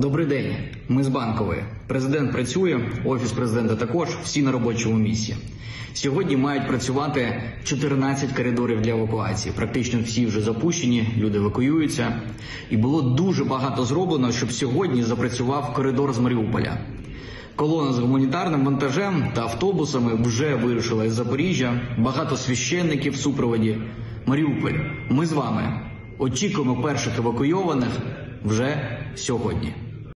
Добрий день. Ми з банкової. Президент працює, офіс президента також. Всі на робочому місці. Сьогодні мають працювати 14 коридорів для евакуації. Практично всі вже запущені, люди евакуюються. І було дуже багато зроблено, щоб сьогодні запрацював коридор з Маріуполя. Колона з гуманітарним вантажем та автобусами вже вирушила із Запоріжжя. Багато священників в супроводі. Маріуполь, ми з вами очікуємо перших евакуйованих вже сьогодні.